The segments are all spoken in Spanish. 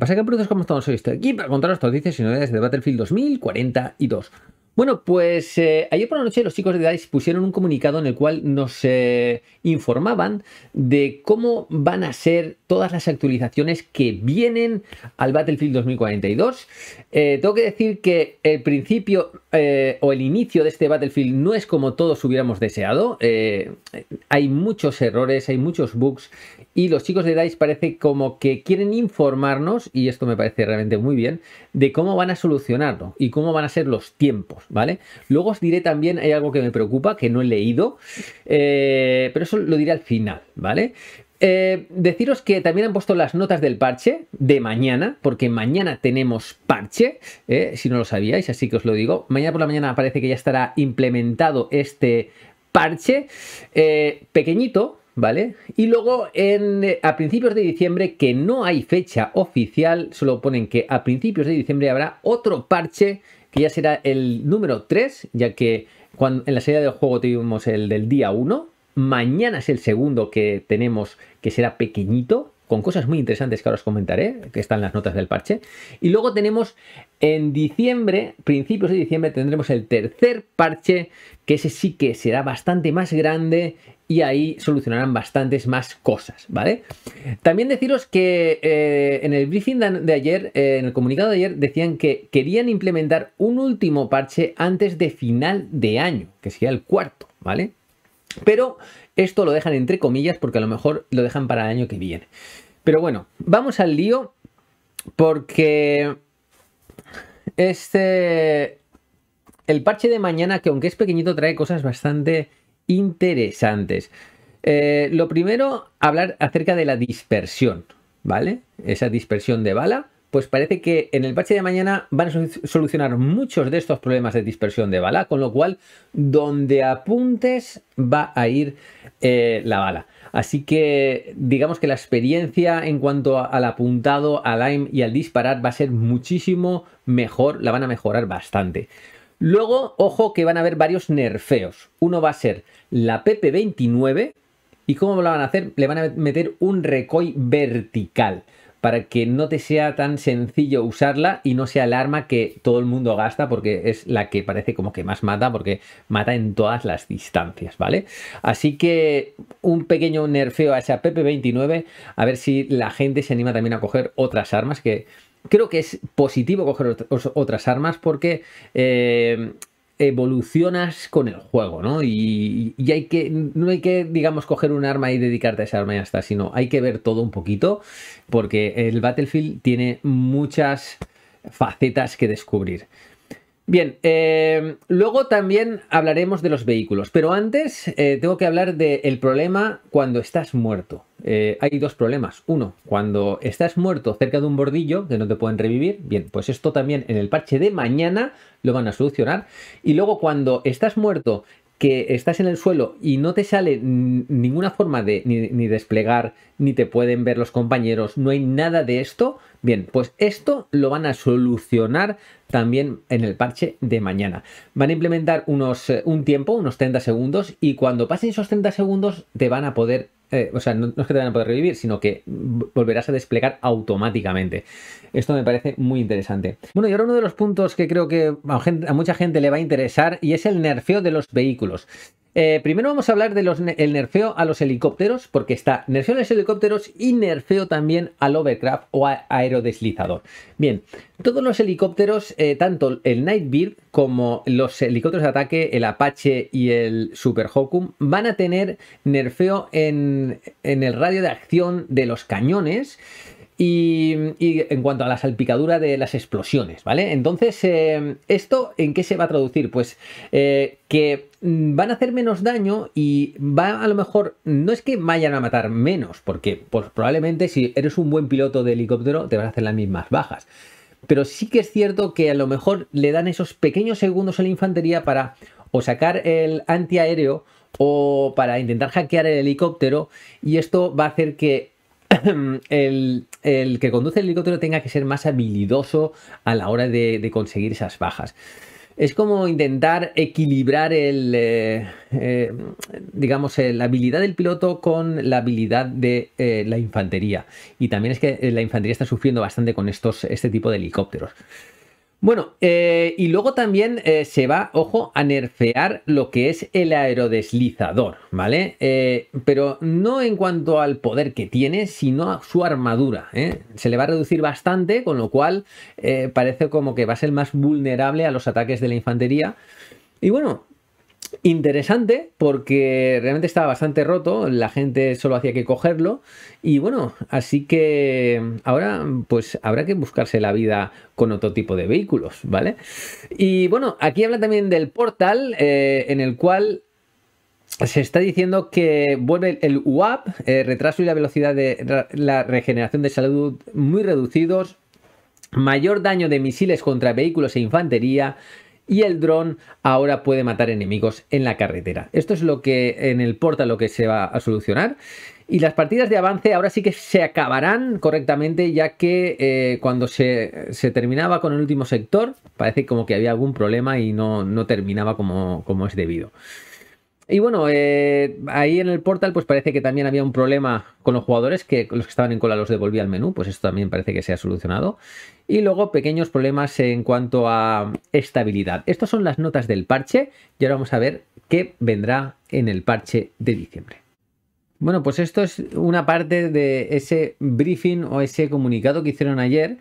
pasa que productos como estamos hoy estoy aquí para contaros noticias y novedades de Battlefield 2042. Bueno, pues eh, ayer por la noche los chicos de DICE pusieron un comunicado en el cual nos eh, informaban de cómo van a ser todas las actualizaciones que vienen al Battlefield 2042. Eh, tengo que decir que el principio o el inicio de este Battlefield no es como todos hubiéramos deseado. hay muchos errores, hay muchos bugs y los chicos de DICE parece como que quieren informarnos, y esto me parece realmente muy bien, de cómo van a solucionarlo y cómo van a ser los tiempos, ¿vale? Luego os diré también, hay algo que me preocupa, que no he leído, eh, pero eso lo diré al final, ¿vale? Eh, deciros que también han puesto las notas del parche de mañana, porque mañana tenemos parche, eh, si no lo sabíais, así que os lo digo. Mañana por la mañana parece que ya estará implementado este parche pequeñito, ¿vale? Y luego a principios de diciembre, que no hay fecha oficial, solo ponen que a principios de diciembre habrá otro parche que ya será el número 3, ya que cuando, en la salida del juego tuvimos el del día 1. Mañana es el segundo que tenemos que será pequeñito, con cosas muy interesantes que ahora os comentaré, que están en las notas del parche. Y luego tenemos en diciembre, principios de diciembre, tendremos el tercer parche, que ese sí que será bastante más grande y ahí solucionarán bastantes más cosas, ¿vale? También deciros que eh, en el briefing de ayer, eh, en el comunicado de ayer, decían que querían implementar un último parche antes de final de año, que sería el cuarto, ¿vale? Pero esto lo dejan entre comillas porque a lo mejor lo dejan para el año que viene. Pero bueno, vamos al lío porque este... El parche de mañana, que aunque es pequeñito, trae cosas bastante interesantes. Eh, lo primero, hablar acerca de la dispersión, ¿vale? Esa dispersión de bala. Pues parece que en el parche de mañana van a solucionar muchos de estos problemas de dispersión de bala, con lo cual donde apuntes va a ir eh, la bala. Así que digamos que la experiencia en cuanto al apuntado, al aim y al disparar va a ser muchísimo mejor, la van a mejorar bastante. Luego, ojo que van a haber varios nerfeos. Uno va a ser la PP29 y cómo lo van a hacer, le van a meter un recoil vertical para que no te sea tan sencillo usarla y no sea el arma que todo el mundo gasta porque es la que parece como que más mata porque mata en todas las distancias, ¿vale? Así que un pequeño nerfeo a esa PP29 a ver si la gente se anima también a coger otras armas que creo que es positivo coger otras armas porque eh, evolucionas con el juego, ¿no? Y, hay que, no hay que, digamos, coger un arma y dedicarte a esa arma y ya está, sino hay que ver todo un poquito porque el Battlefield tiene muchas facetas que descubrir. Bien, eh, luego también hablaremos de los vehículos, pero antes eh, tengo que hablar del problema cuando estás muerto. Eh, hay dos problemas. Uno, cuando estás muerto cerca de un bordillo que no te pueden revivir. Bien, pues esto también en el parche de mañana lo van a solucionar. Y luego cuando estás muerto que estás en el suelo y no te sale ninguna forma de ni, desplegar, ni te pueden ver los compañeros, no hay nada de esto, bien, pues esto lo van a solucionar también en el parche de mañana. Van a implementar unos, eh, un tiempo, unos 30 segundos, y cuando pasen esos 30 segundos te van a poder eh, o sea, no, es que te van a poder revivir, sino que volverás a desplegar automáticamente. Esto me parece muy interesante. Bueno, y ahora uno de los puntos que creo que a, mucha gente le va a interesar y es el nerfeo de los vehículos. Eh, primero vamos a hablar del nerfeo a los helicópteros, porque está nerfeo a los helicópteros y nerfeo también al overcraft o aerodeslizador. Bien, todos los helicópteros, eh, tanto el Nightbird como los helicópteros de ataque, el Apache y el Super Hokum, van a tener nerfeo en, el radio de acción de los cañones. Y, en cuanto a la salpicadura de las explosiones, ¿vale? Entonces, eh, ¿esto en qué se va a traducir? Pues que van a hacer menos daño y va a lo mejor, no es que vayan a matar menos, porque pues, probablemente si eres un buen piloto de helicóptero te van a hacer las mismas bajas. Pero sí que es cierto que a lo mejor le dan esos pequeños segundos a la infantería para o sacar el antiaéreo o para intentar hackear el helicóptero y esto va a hacer que el, que conduce el helicóptero tenga que ser más habilidoso a la hora de, conseguir esas bajas. Es como intentar equilibrar el, eh, eh, digamos, la habilidad del piloto con la habilidad de la infantería. Y también es que la infantería está sufriendo bastante con estos, este tipo de helicópteros. Bueno, eh, y luego también eh, se va, ojo, a nerfear lo que es el aerodeslizador, ¿vale? Eh, pero no en cuanto al poder que tiene, sino a su armadura. Se le va a reducir bastante, con lo cual parece como que va a ser más vulnerable a los ataques de la infantería. Y bueno, interesante porque realmente estaba bastante roto, la gente solo hacía que cogerlo y bueno, así que ahora pues habrá que buscarse la vida con otro tipo de vehículos, ¿vale? Y bueno, aquí habla también del portal eh, en el cual se está diciendo que vuelve el UAP, eh, retraso y la velocidad de la regeneración de salud muy reducidos, mayor daño de misiles contra vehículos e infantería, y el dron ahora puede matar enemigos en la carretera. Esto es lo que en el portal lo que se va a solucionar. Y las partidas de avance ahora sí que se acabarán correctamente, ya que eh, cuando se, terminaba con el último sector, parece como que había algún problema y no, no terminaba como, como es debido. Y bueno, eh, ahí en el portal pues parece que también había un problema con los jugadores, que los que estaban en cola los devolvía al menú, pues esto también parece que se ha solucionado. Y luego pequeños problemas en cuanto a estabilidad. Estas son las notas del parche y ahora vamos a ver qué vendrá en el parche de diciembre. Bueno, pues esto es una parte de ese briefing o ese comunicado que hicieron ayer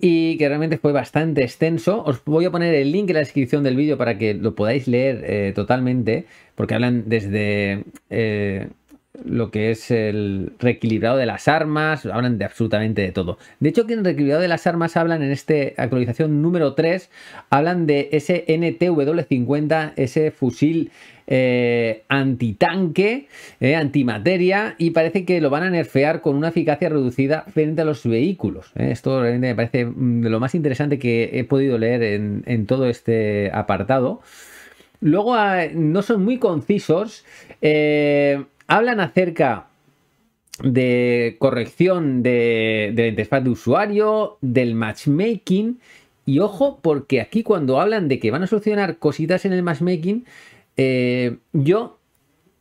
y que realmente fue bastante extenso. Os voy a poner el link en la descripción del vídeo para que lo podáis leer eh, totalmente, porque hablan desde eh, lo que es el reequilibrado de las armas, hablan de absolutamente de todo. De hecho, que en reequilibrado de las armas hablan en esta actualización número 3, hablan de ese NTW50, ese fusil eh, antitanque, eh, antimateria, y parece que lo van a nerfear con una eficacia reducida frente a los vehículos. Eh. Esto realmente me parece mm, lo más interesante que he podido leer en, todo este apartado. Luego ah, no son muy concisos. Hablan acerca de corrección de, la interfaz de usuario, del matchmaking. Y ojo, porque aquí cuando hablan de que van a solucionar cositas en el matchmaking, eh, yo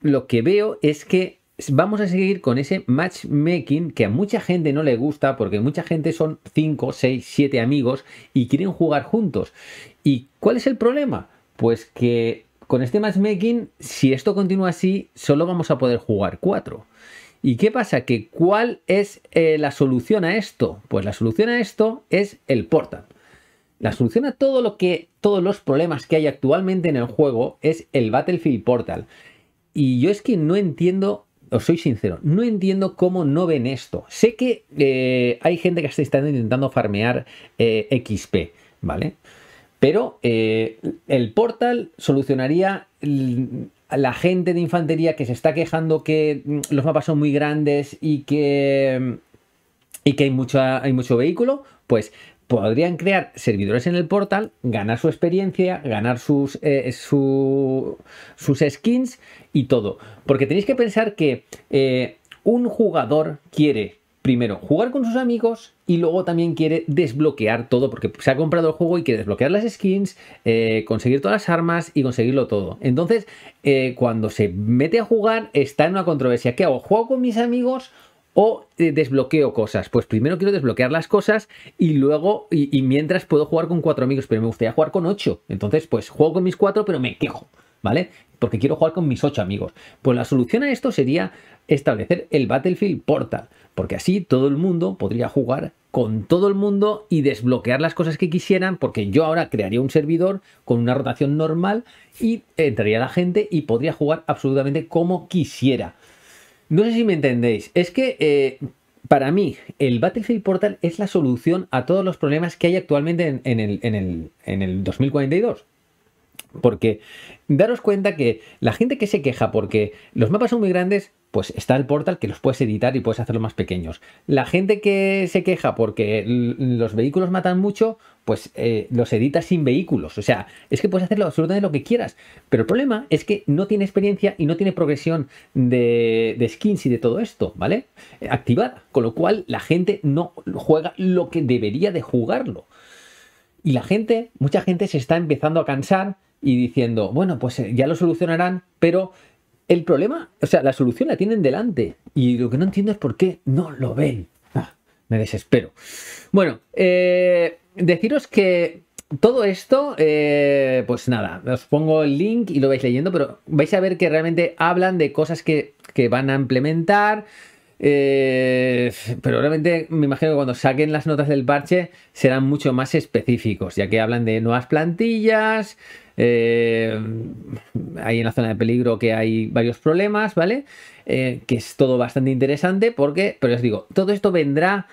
lo que veo es que vamos a seguir con ese matchmaking que a mucha gente no le gusta porque mucha gente son 5, 6, 7 amigos y quieren jugar juntos. ¿Y cuál es el problema? Pues que con este matchmaking, si esto continúa así, solo vamos a poder jugar 4. ¿Y qué pasa? Que ¿Cuál es eh, la solución a esto? Pues la solución a esto es el portal. La solución a todo lo que, todos los problemas que hay actualmente en el juego es el Battlefield Portal. Y yo es que no entiendo, os soy sincero, no entiendo cómo no ven esto. Sé que eh, hay gente que está intentando farmear eh, XP, ¿vale? Pero eh, el Portal solucionaría la gente de infantería que se está quejando que mm, los mapas son muy grandes y que, y que hay, hay mucho vehículo, pues podrían crear servidores en el portal, ganar su experiencia, ganar sus, eh, sus skins y todo. Porque tenéis que pensar que eh, un jugador quiere primero jugar con sus amigos y luego también quiere desbloquear todo porque se ha comprado el juego y quiere desbloquear las skins, eh, conseguir todas las armas y conseguirlo todo. Entonces, cuando se mete a jugar, está en una controversia. ¿Qué hago? ¿Juego con mis amigos o eh, desbloqueo cosas. Pues primero quiero desbloquear las cosas y luego, y, mientras puedo jugar con cuatro amigos, pero me gustaría jugar con ocho. Entonces, pues juego con mis cuatro, pero me quejo, ¿vale? Porque quiero jugar con mis ocho amigos. Pues la solución a esto sería establecer el Battlefield Portal, porque así todo el mundo podría jugar con todo el mundo y desbloquear las cosas que quisieran, porque yo ahora crearía un servidor con una rotación normal y entraría la gente y podría jugar absolutamente como quisiera. No sé si me entendéis. Es que eh, para mí el Battlefield Portal es la solución a todos los problemas que hay actualmente en, el, en, el, en el 2042. Porque daros cuenta que la gente que se queja porque los mapas son muy grandes, pues está el portal que los puedes editar y puedes hacerlos más pequeños. La gente que se queja porque los vehículos matan mucho, pues eh, los editas sin vehículos. O sea, es que puedes hacerlo absolutamente lo que quieras. Pero el problema es que no tiene experiencia y no tiene progresión de, de skins y de todo esto, ¿vale? Activada. Con lo cual la gente no juega lo que debería de jugarlo. Y la gente, mucha gente se está empezando a cansar y diciendo, bueno, pues eh, ya lo solucionarán, pero el problema, o sea, la solución la tienen delante. Y lo que no entiendo es por qué no lo ven. Ah, me desespero. Bueno, eh, deciros que todo esto, eh, pues nada, os pongo el link y lo vais leyendo, pero vais a ver que realmente hablan de cosas que, van a implementar. Eh, pero realmente me imagino que cuando saquen las notas del parche serán mucho más específicos, ya que hablan de nuevas plantillas. Eh, ahí en la zona de peligro que hay varios problemas, ¿vale? que es todo bastante interesante porque, pero os digo, todo esto vendrá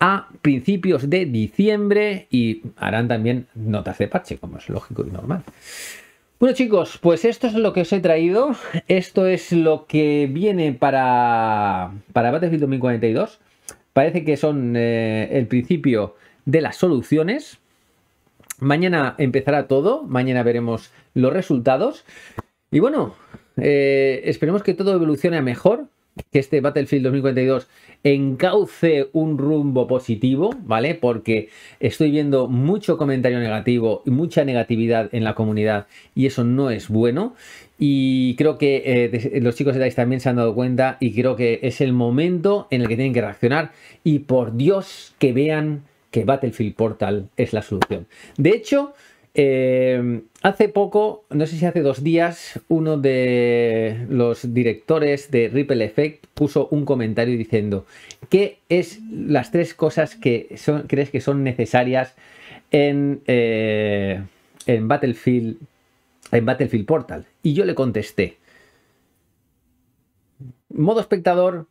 a principios de diciembre y harán también notas de parche, como es lógico y normal. Bueno chicos, pues esto es lo que os he traído. Esto es lo que viene para, para Battlefield 2042. Parece que son eh, el principio de las soluciones. Mañana empezará todo. Mañana veremos los resultados. Y bueno, eh, esperemos que todo evolucione mejor que este Battlefield 2042 encauce un rumbo positivo, ¿vale? Porque estoy viendo mucho comentario negativo y mucha negatividad en la comunidad y eso no es bueno. Y creo que eh, los chicos de DICE también se han dado cuenta y creo que es el momento en el que tienen que reaccionar y por Dios que vean que Battlefield Portal es la solución. De hecho, eh, hace poco, no sé si hace dos días, uno de los directores de Ripple Effect puso un comentario diciendo ¿qué es las tres cosas que crees que son necesarias en, eh, en Battlefield en Battlefield Portal? Y yo le contesté modo espectador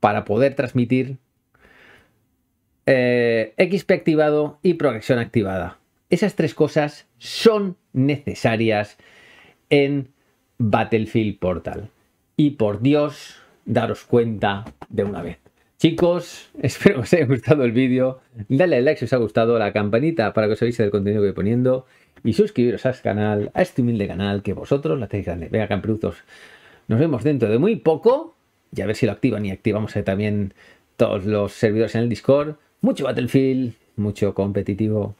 para poder transmitir eh, XP activado y progresión activada. Esas tres cosas son necesarias en Battlefield Portal. Y por Dios, daros cuenta de una vez. Chicos, espero que os haya gustado el vídeo. Dale al like si os ha gustado, la campanita para que os avise del contenido que voy poniendo. Y suscribiros a este canal, a este humilde canal que vosotros la tenéis grande. Venga, camperuzos. Nos vemos dentro de muy poco. Y a ver si lo activan y activamos también todos los servidores en el Discord. Mucho Battlefield, mucho competitivo.